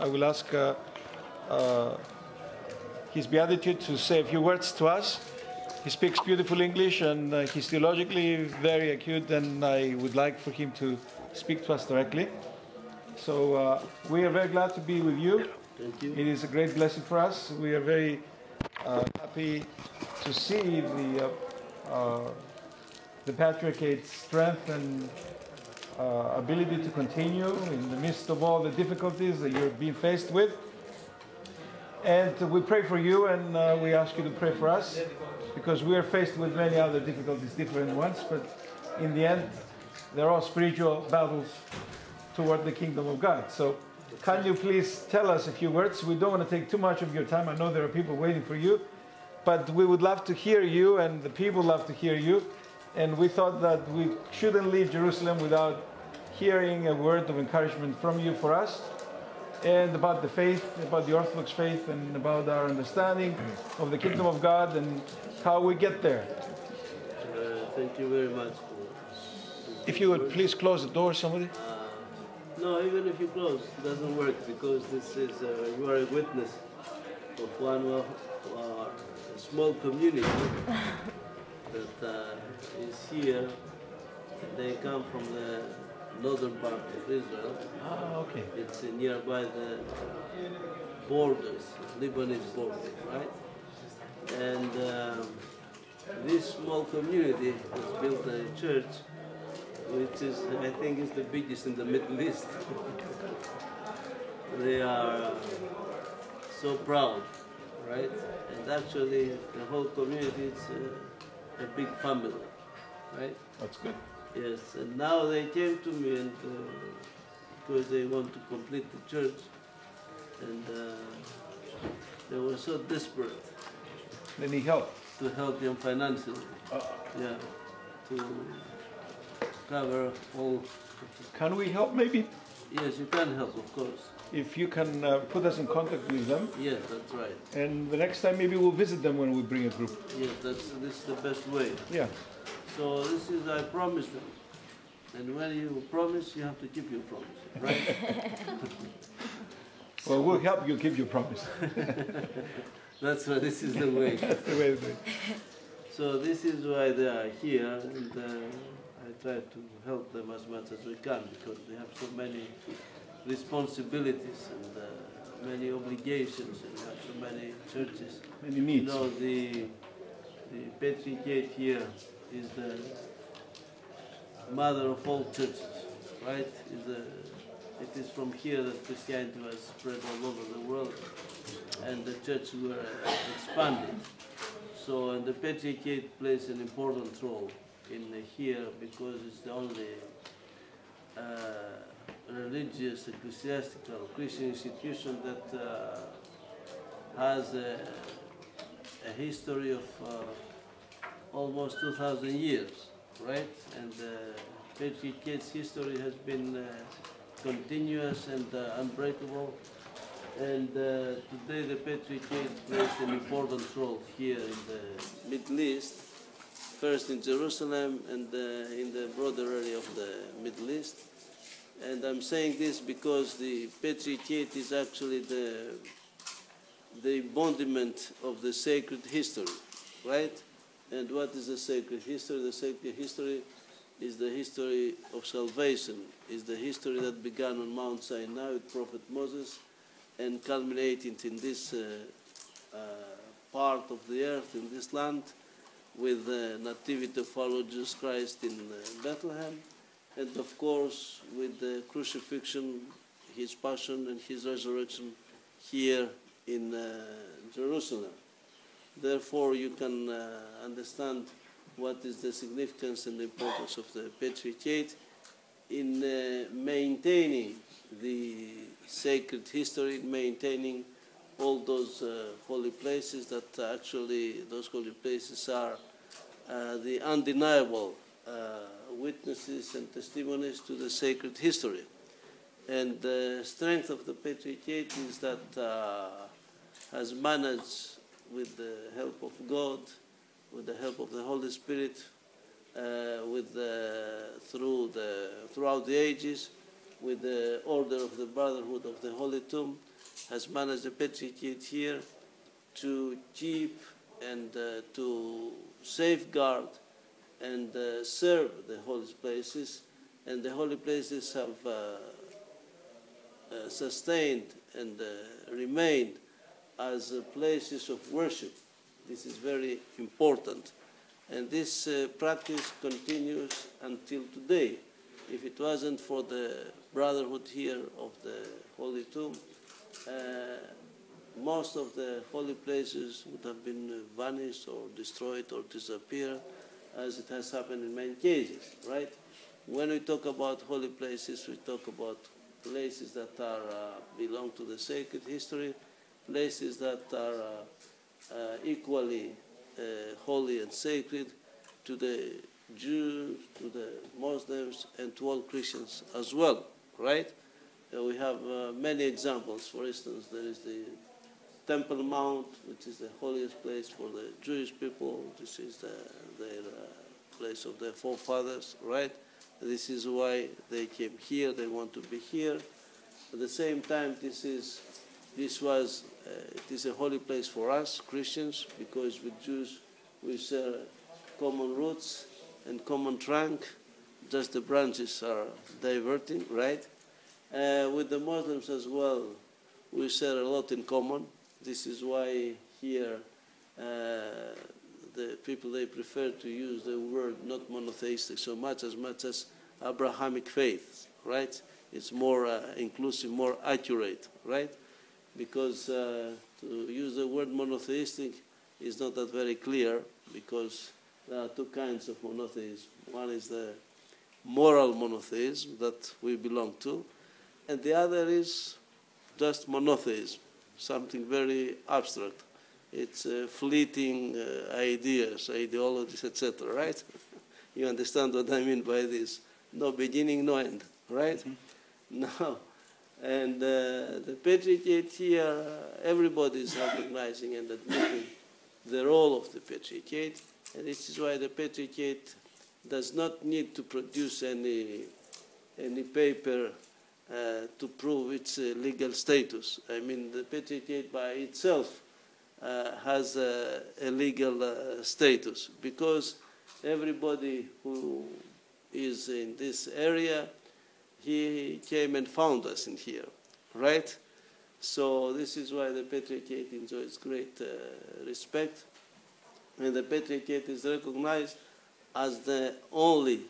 I will ask uh, uh, His Beatitude to say a few words to us. He speaks beautiful English and uh, he's theologically very acute, and I would like for him to speak to us directly. So uh, we are very glad to be with you. Thank you. It is a great blessing for us. We are very uh, happy to see the uh, uh, the patriarchate's strength and uh, ability to continue in the midst of all the difficulties that you're being faced with. And we pray for you, and uh, we ask you to pray for us, because we are faced with many other difficulties, different ones. But in the end, they're all spiritual battles toward the kingdom of God. So, can you please tell us a few words? We don't want to take too much of your time. I know there are people waiting for you, but we would love to hear you, and the people love to hear you. And we thought that we shouldn't leave Jerusalem without hearing a word of encouragement from you for us and about the faith, about the Orthodox faith, and about our understanding of the kingdom of God and how we get there. Uh, thank you very much. If you would please close the door, somebody. Uh, no, even if you close, it doesn't work because this is uh, you are a witness of one of our small community that uh, is here. They come from the northern part of Israel. Ah, okay. It's nearby the borders, Lebanese borders, right? And um, this small community has built a church, which is, I think, is the biggest in the Middle East. they are uh, so proud, right? And actually, the whole community is uh, a big family, right? That's good. Yes, and now they came to me and uh, because they want to complete the church, and uh, they were so desperate They need help. to help them financially. Yeah, to cover all. Can we help maybe? Yes, you can help, of course. If you can uh, put us in contact with them, Yes, that's right. and the next time maybe we'll visit them when we bring a group. Yes, that's this is the best way. Yeah. So this is I promised them, and when you promise, you have to keep your promise, right? Well, we'll help you keep your promise. that's why this is the way. That's the way to. So this is why they are here, and uh, I try to help them as much as we can because they have so many responsibilities and uh, many obligations, and we have so many churches. Many You needs. know, the the patriarchate here is the mother of all churches, right? Is the, it is from here that Christianity was spread all over the world, and the church were expanded. So, and the patriarchate plays an important role in here because it's the only uh, religious, ecclesiastical, Christian institution that uh, has a, a history of uh, almost 2,000 years, right? And uh, Patriarchate's history has been uh, continuous and uh, unbreakable. And today the Patriarchate plays an important role here in the Middle East, first in Jerusalem and in the broader area of the Middle East. And I'm saying this because the Patriarchate is actually the the embodiment of the sacred history, right? And what is the sacred history? The sacred history is the history of salvation, is the history that began on Mount Sinai with Prophet Moses and culminated in this uh, uh, part of the earth, in this land, with the nativity of our Jesus Christ in uh, Bethlehem, and of course with the crucifixion, his passion, and his resurrection here in uh, Jerusalem. Therefore, you can uh, understand what is the significance and the importance of the Patriarchate in uh, maintaining the sacred history, maintaining all those uh, holy places that actually those holy places are the undeniable witnesses and testimonies to the sacred history. And the strength of the Patriarchate is that uh, has managed with the help of God, with the help of the Holy Spirit, uh, with the, through the, throughout the ages, with the order of the Brotherhood of the Holy Tomb, has managed the Patriarchate here to keep and uh, to safeguard and uh, serve the holy places, and the holy places have uh, uh sustained and uh, remained as places of worship. This is very important. And this uh, practice continues until today. If it wasn't for the brotherhood here of the Holy Tomb, most of the holy places would have been vanished or destroyed or disappeared, as it has happened in many cases, right? When we talk about holy places, we talk about places that are uh, belong to the sacred history, places that are uh, uh, equally uh, holy and sacred to the Jews, to the Muslims, and to all Christians as well, right? Uh, we have many examples. For instance, there is the Temple Mount, which is the holiest place for the Jewish people. This is the, their place of their forefathers, right? This is why they came here. They want to be here. At the same time, this is this was it is a holy place for us Christians because with Jews we share common roots and common trunk. Just the branches are diverting, right? Uh, with the Muslims as well, we share a lot in common. This is why here uh, the people they prefer to use the word not monotheistic so much as much as Abrahamic faith, right? It's more uh, inclusive, more accurate, right? Because uh, to use the word monotheistic is not that very clear because there are two kinds of monotheism. One is the moral monotheism that we belong to, and the other is just monotheism something very abstract. It's uh, fleeting uh, ideas, ideologies, etc., right? you understand what I mean by this? No beginning, no end, right? Mm-hmm. Now, and uh, the patriarchate here, everybody is recognizing and admitting the role of the patriarchate, and this is why the patriarchate does not need to produce any, any paper uh, to prove its uh, legal status. I mean, the patriarchate by itself uh, has a, a legal uh, status because everybody who is in this area, he came and found us in here, right? So this is why the patriarchate enjoys great uh, respect, and the patriarchate is recognized as the only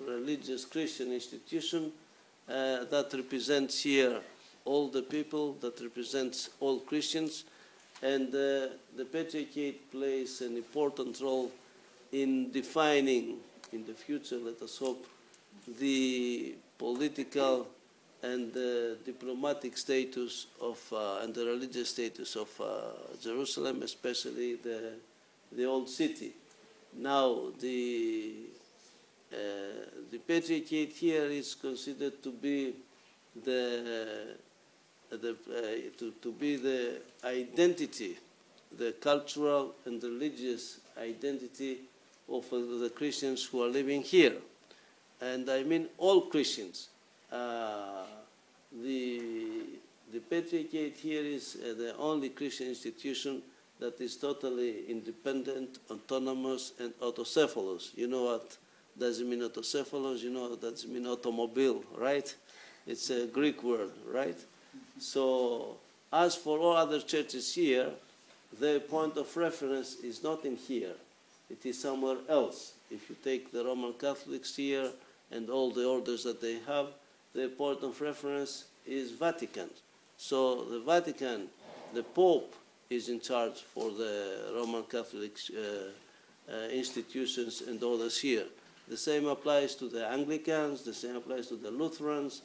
religious Christian institution uh, that represents here all the people, that represents all Christians, and uh, the Patriarchate plays an important role in defining in the future, let us hope, the political and the diplomatic status of uh, and the religious status of uh, Jerusalem, especially the the old city. Now the uh, the patriarchate here is considered to be the, the uh, to, to be the identity, the cultural and religious identity of uh, the Christians who are living here. And I mean all Christians. Uh, the, the Patriarchate here is uh, the only Christian institution that is totally independent, autonomous, and autocephalous. You know what doesn't mean autocephalous, you know, doesn't mean automobile, right? It's a Greek word, right? So, as for all other churches here, the point of reference is not in here, it is somewhere else. If you take the Roman Catholics here and all the orders that they have, the point of reference is Vatican. So, the Vatican, the Pope, is in charge for the Roman Catholic uh, uh, institutions and others here. The same applies to the Anglicans, the same applies to the Lutherans,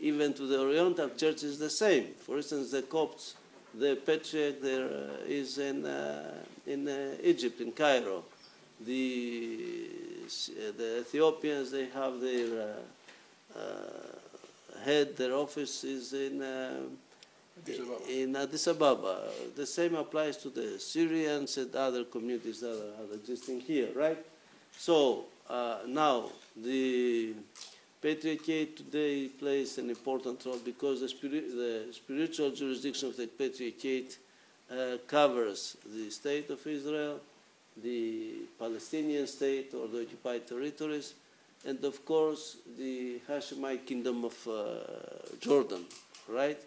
even to the Oriental Church is the same. For instance, the Copts, the patriarch there uh, is in, uh, in uh, Egypt, in Cairo. The, the Ethiopians, they have their uh, uh, head, their office is in, Addis in Addis Ababa. The same applies to the Syrians and other communities that are, are existing here, right? So uh, now, the Patriarchate today plays an important role because the, spirit, the spiritual jurisdiction of the Patriarchate uh, covers the state of Israel, the Palestinian state or the occupied territories, and of course the Hashemite kingdom of uh, Jordan, right?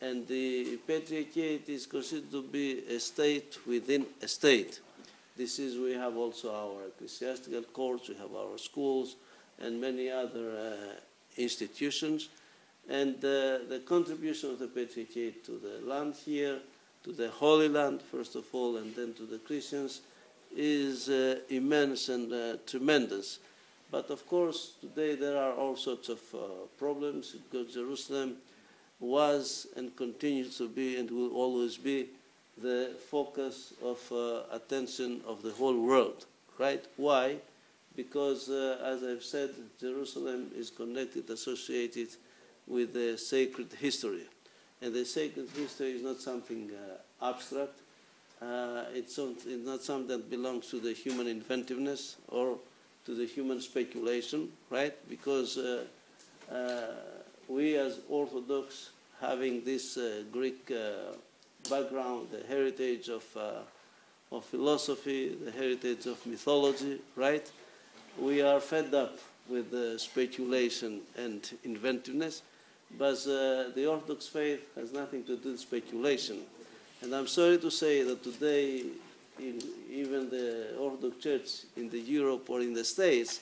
And the Patriarchate is considered to be a state within a state. This is, we have also our ecclesiastical courts, we have our schools, and many other uh, institutions. And uh, the contribution of the Patriarchate to the land here, to the Holy Land, first of all, and then to the Christians, is uh, immense and uh, tremendous. But of course, today there are all sorts of uh, problems because Jerusalem was and continues to be and will always be the focus of uh, attention of the whole world, right? Why? Because, uh, as I've said, Jerusalem is connected, associated with the sacred history. And the sacred history is not something uh, abstract. Uh, it's, it's, not something that belongs to the human inventiveness or to the human speculation, right? Because uh, uh, we as Orthodox, having this Greek background, the heritage of, uh, of philosophy, the heritage of mythology, right? We are fed up with speculation and inventiveness, but uh, the Orthodox faith has nothing to do with speculation. And I'm sorry to say that today, in even the Orthodox Church in the Europe or in the States,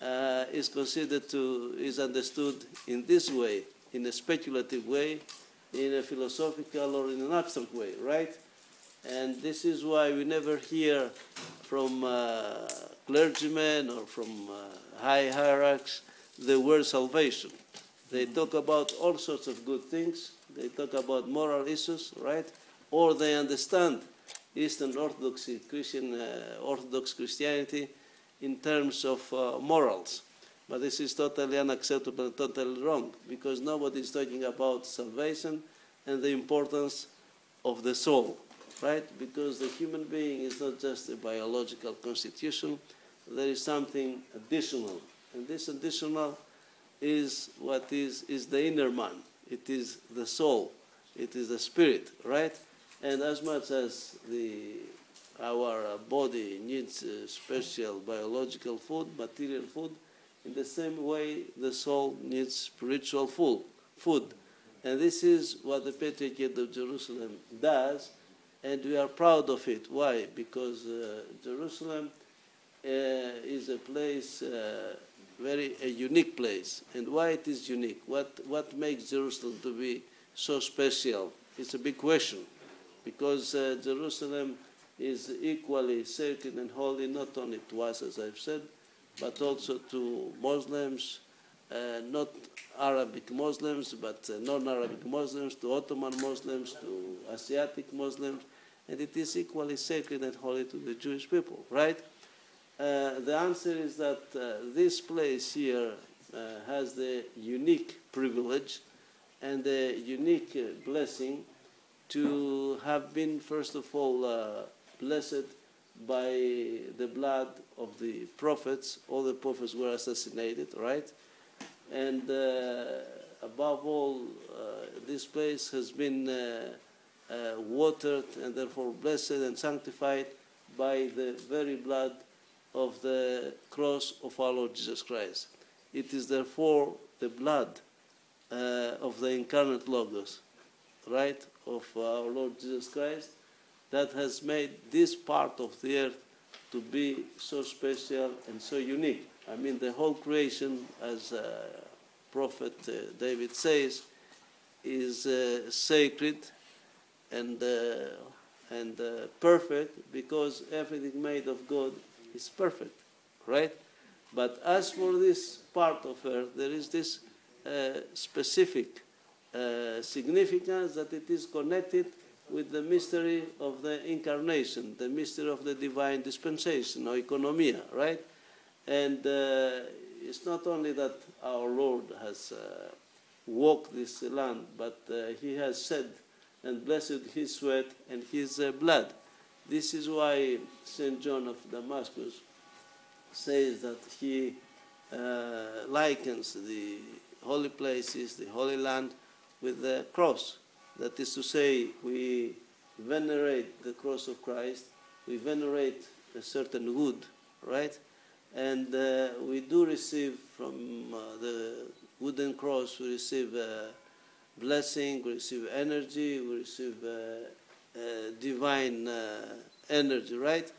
uh, is considered to, is understood in this way, in a speculative way, in a philosophical or in an abstract way, right? And this is why we never hear from uh, clergymen or from uh, high hierarchs the word salvation. They talk about all sorts of good things. They talk about moral issues, right? Or they understand Eastern Orthodoxy, Christian uh, Orthodox Christianity, in terms of uh, morals. But this is totally unacceptable totally wrong because nobody is talking about salvation and the importance of the soul, right? Because the human being is not just a biological constitution, there is something additional. And this additional is what is, is the inner man, it is the soul, it is the spirit, right? And as much as the our body needs uh, special biological food, material food, in the same way, the soul needs spiritual food. food. And this is what the Patriarchate of Jerusalem does, and we are proud of it. Why? Because uh, Jerusalem uh, is a place, uh, very a unique place. And why it is unique? What, what makes Jerusalem to be so special? It's a big question, because uh, Jerusalem is equally sacred and holy, not only to us, as I've said, but also to Muslims, uh, not Arabic Muslims, but uh, non-Arabic Muslims, to Ottoman Muslims, to Asiatic Muslims, and it is equally sacred and holy to the Jewish people, right? Uh, the answer is that uh, this place here uh, has the unique privilege and the unique uh, blessing to have been, first of all, blessed by the blood of the prophets. All the prophets were assassinated, right? And uh, above all, uh, this place has been uh, watered and therefore blessed and sanctified by the very blood of the cross of our Lord Jesus Christ. It is therefore the blood uh, of the incarnate Logos, right, of our Lord Jesus Christ, that has made this part of the earth to be so special and so unique. I mean, the whole creation, as uh, Prophet uh, David says, is uh, sacred and, uh, and uh, perfect because everything made of God is perfect, right? But as for this part of earth, there is this uh, significance that it is connected with the mystery of the incarnation, the mystery of the divine dispensation or economia, right? And uh, it's not only that our Lord has uh, walked this land, but uh, he has said and blessed his sweat and his uh, blood. This is why St. John of Damascus says that he uh, likens the holy places, the Holy Land, with the cross. That is to say, we venerate the cross of Christ, we venerate a certain wood, right? And uh, we do receive from uh, the wooden cross, we receive uh, blessing, we receive energy, we receive uh, uh, divine energy, right?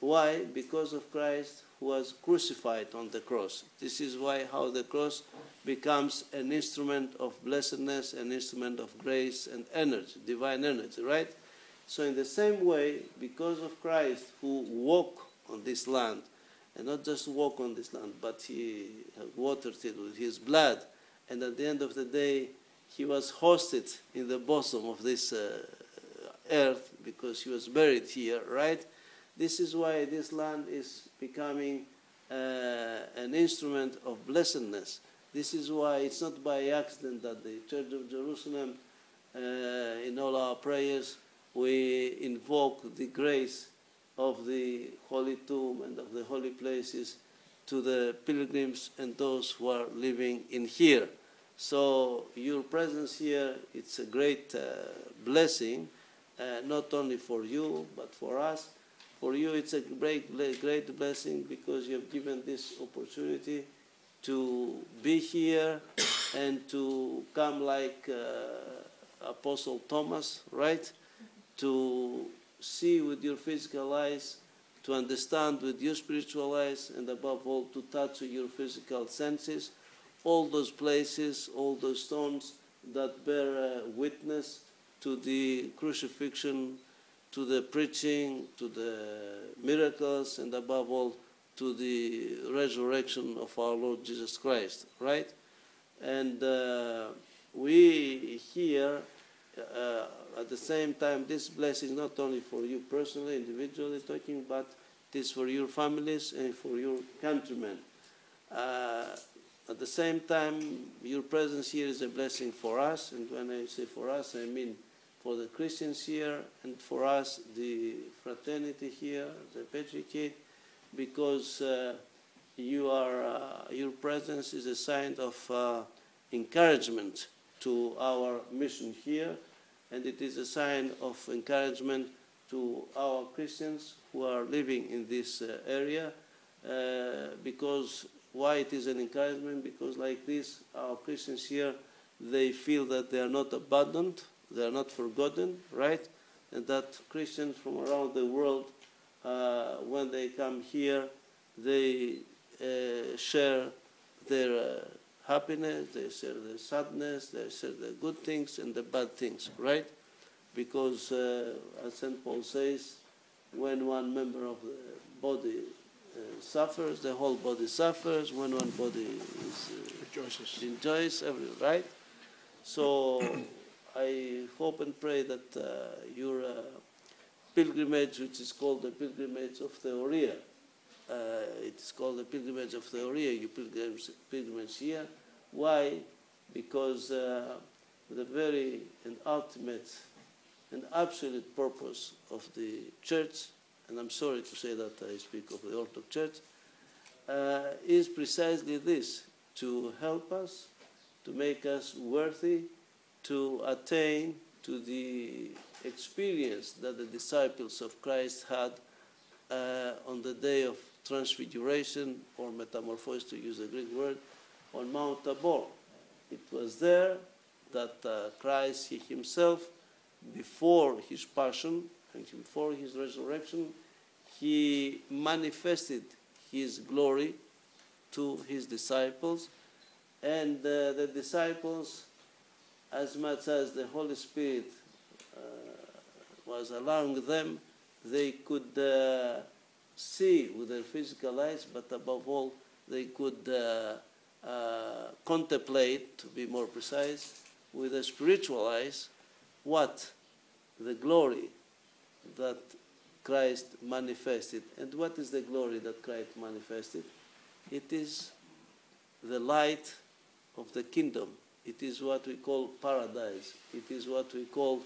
Why? Because of Christ was crucified on the cross. This is why how the cross becomes an instrument of blessedness, an instrument of grace and energy, divine energy, right? So in the same way, because of Christ who walked on this land, and not just walk on this land, but he watered it with his blood, and at the end of the day, he was hosted in the bosom of this uh, earth because he was buried here, right? This is why this land is becoming uh, an instrument of blessedness. This is why it's not by accident that the Church of Jerusalem, uh, in all our prayers, we invoke the grace of the Holy Tomb and of the holy places to the pilgrims and those who are living in here. So your presence here, it's a great uh, blessing, uh, not only for you, but for us. For you, it's a great, great blessing because you have given this opportunity to be here and to come like uh, Apostle Thomas, right? To see with your physical eyes, to understand with your spiritual eyes, and above all, to touch with your physical senses all those places, all those stones that bear uh, witness to the crucifixion, to the preaching, to the miracles, and above all, to the resurrection of our Lord Jesus Christ, right? And uh, we here, uh, at the same time, this blessing not only for you personally, individually talking, but it is for your families and for your countrymen. Uh, at the same time, your presence here is a blessing for us, and when I say for us, I mean for the Christians here and for us, the fraternity here, the Patriarchate, because uh, you are, uh, your presence is a sign of uh, encouragement to our mission here, and it is a sign of encouragement to our Christians who are living in this uh, area, uh, because why it is an encouragement? Because like this, our Christians here, they feel that they are not abandoned, they are not forgotten, right? And that Christians from around the world, uh, when they come here, they uh, share their uh, happiness, they share their sadness, they share the good things and the bad things, right? Because, uh, as St. Paul says, when one member of the body uh, suffers, the whole body suffers. When one body is, uh, Rejoices. enjoys, every right. So I hope and pray that uh, your uh, pilgrimage, which is called the pilgrimage of Theoria, uh, it is called the pilgrimage of Theoria, you pilgrims, pilgrimage here. Why? Because uh, the very and ultimate and absolute purpose of the church and I'm sorry to say that I speak of the Orthodox Church, uh, is precisely this to help us, to make us worthy to attain to the experience that the disciples of Christ had uh, on the day of transfiguration or metamorphosis, to use the Greek word, on Mount Tabor. It was there that uh, Christ, He Himself, before His passion and before His resurrection, he manifested his glory to his disciples, and uh, the disciples, as much as the Holy Spirit uh, was allowing them, they could uh, see with their physical eyes, but above all, they could uh, uh, contemplate, to be more precise, with their spiritual eyes, what the glory that Christ manifested. And what is the glory that Christ manifested? It is the light of the kingdom. It is what we call paradise. It is what we call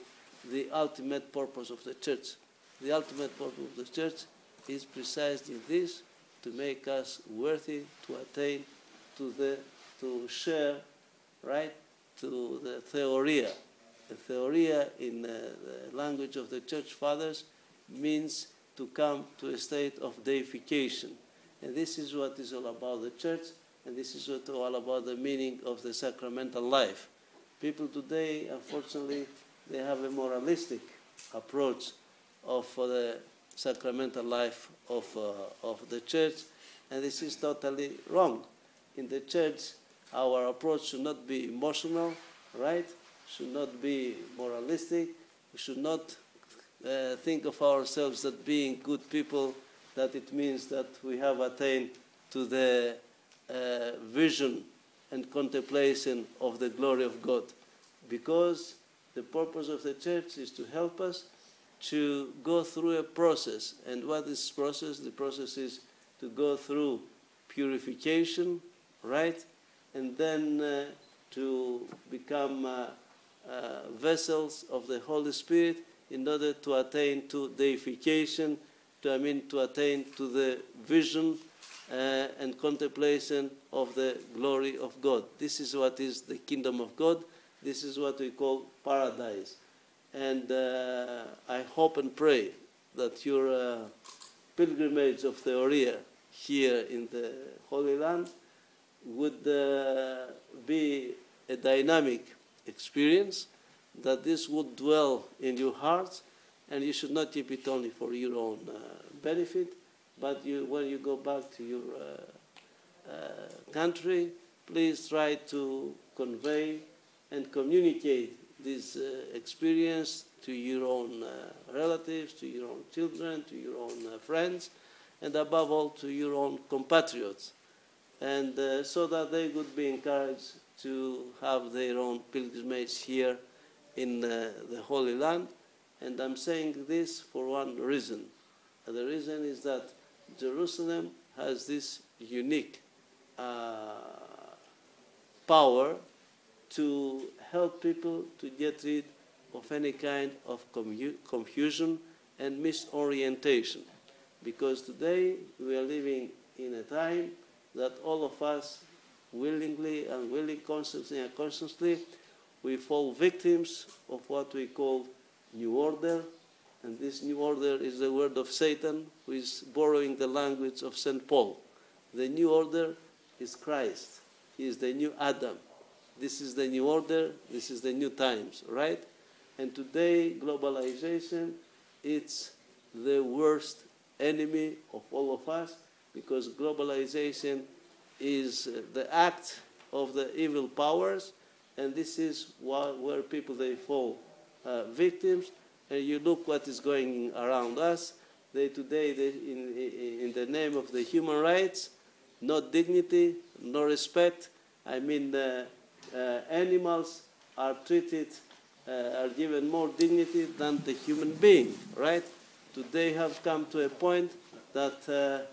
the ultimate purpose of the church. The ultimate purpose of the church is precisely this to make us worthy to attain to, the, to share, right, to the theoria. The theoria in uh, the language of the church fathers means to come to a state of deification. And this is what is all about the church, and this is what all about the meaning of the sacramental life. People today, unfortunately, they have a moralistic approach of uh, the sacramental life of, uh, of the church, and this is totally wrong. In the church, our approach should not be emotional, right? Should not be moralistic. We should not uh, think of ourselves as being good people, that it means that we have attained to the uh, vision and contemplation of the glory of God. Because the purpose of the church is to help us to go through a process. And what is this process? The process is to go through purification, right? And then uh, to become uh, uh, vessels of the Holy Spirit in order to attain to deification, to, I mean, to attain to the vision uh, and contemplation of the glory of God. This is what is the kingdom of God. This is what we call paradise. And uh, I hope and pray that your uh, pilgrimage of Theoria here in the Holy Land would uh, be a dynamic experience, that this would dwell in your hearts, and you should not keep it only for your own uh, benefit, but you, when you go back to your uh, uh, country, please try to convey and communicate this uh, experience to your own uh, relatives, to your own children, to your own uh, friends, and above all to your own compatriots, and so that they would be encouraged to have their own pilgrimage here in uh, the Holy Land. And I'm saying this for one reason. The reason is that Jerusalem has this unique uh, power to help people to get rid of any kind of confusion and misorientation. Because today we are living in a time that all of us, willingly and willing, consciously and consciously, we fall victims of what we call New Order. And this New Order is the word of Satan, who is borrowing the language of St. Paul. The New Order is Christ. He is the new Adam. This is the new order, this is the new times, right? And today, globalization, it's the worst enemy of all of us because globalization is the act of the evil powers, and this is what, where people they fall uh, victims. And you look what is going around us. They today, they, in, in the name of the human rights, no dignity, no respect. I mean, uh, uh, animals are treated, uh, are given more dignity than the human being, right? Today have come to a point that uh,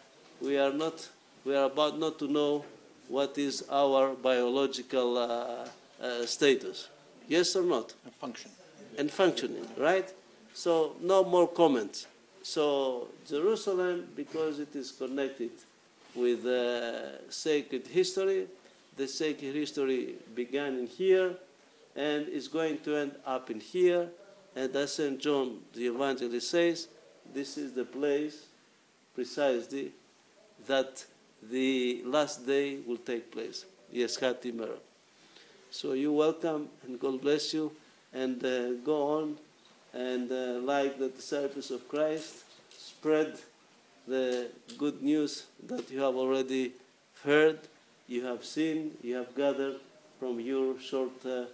we are not, we are about not to know what is our biological uh, uh, status. Yes or not? And function. And functioning, right? So no more comments. So Jerusalem, because it is connected with uh, sacred history, the sacred history began in here and is going to end up in here. And as St. John the Evangelist says, this is the place precisely that the last day will take place. Yes, Hatimer. So you're welcome and God bless you and uh, go on and uh, like the disciples of Christ, spread the good news that you have already heard you have seen, you have gathered from your short uh,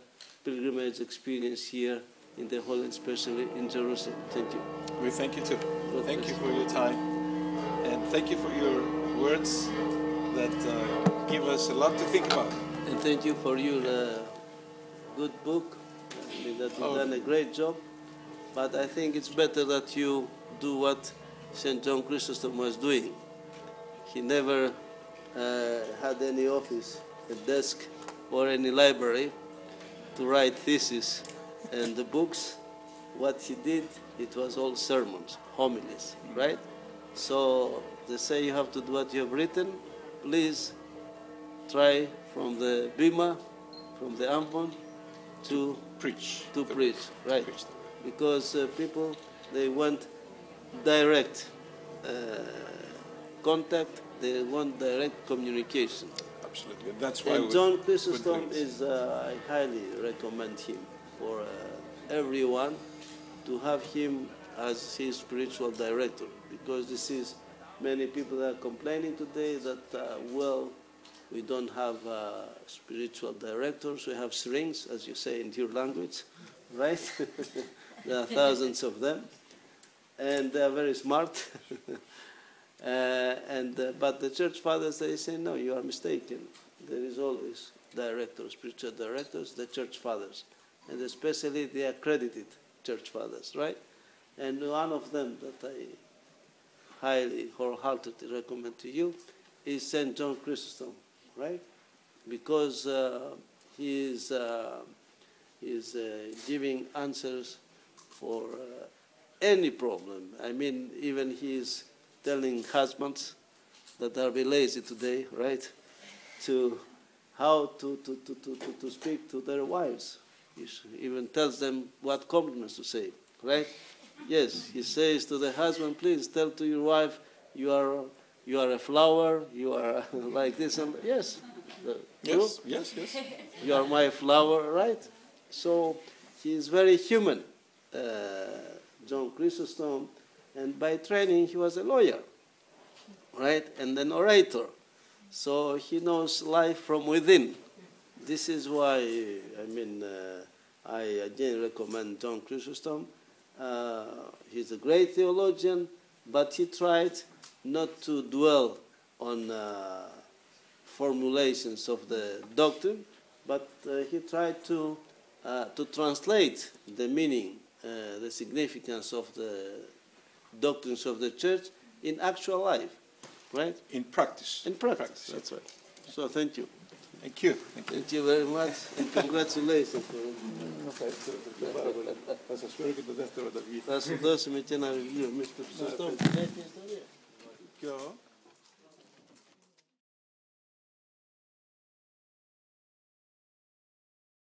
pilgrimage experience here in the Holy, especially in Jerusalem. Thank you. We thank you too. God thank you for your time, and thank you for your words that uh, give us a lot to think about. And thank you for your uh, good book. I mean that you've oh. done a great job. But I think it's better that you do what St. John Chrysostom was doing. He never uh, had any office, a desk, or any library to write thesis and the books. What he did, it was all sermons, homilies, right? So they say you have to do what you have written. Please try from the Bima, from the Ambon, to Preach. to preach, right? preach. Because uh, people they want direct uh, contact, they want direct communication. Absolutely. And that's why And John Chrysostom is, uh, I highly recommend him for uh, everyone to have him as his spiritual director because this is many people are complaining today that uh, well we don't have uh, spiritual directors we have strings as you say in your language right there are thousands of them. And they are very smart. Uh, and uh, but the church fathers they say no you are mistaken. There is always directors spiritual directors the church fathers. And especially the accredited church fathers right? And one of them that i highly wholeheartedly recommend to you is st john chrysostom right? Because uh, he is uh, he is uh, giving answers for uh, any problem. I mean, even he is telling husbands that are be lazy today, right, to how to, to, to, to, to, to speak to their wives. He even tells them what compliments to say, right? Yes, he says to the husband, please tell to your wife, you are, you are a flower, you are like this and yes. Yes, yes, yes. you are my flower, right? So he is very human, John Chrysostom, and by training he was a lawyer, right, and an orator. So he knows life from within. This is why, I mean, uh, I again recommend John Chrysostom. Uh, he's a great theologian, but he tried not to dwell on uh, formulations of the doctrine, but uh, he tried to, uh, to translate the meaning, uh, the significance of the doctrines of the church in actual life, right? In practice. In practice, that's right. So thank you. Thank you. Thank you. Thank you very much, and congratulations. Θα σας φέρω και το δεύτερο τα βγει. Θα σου δώσουμε και ένα βιβλίο, Mr. Chrysostom.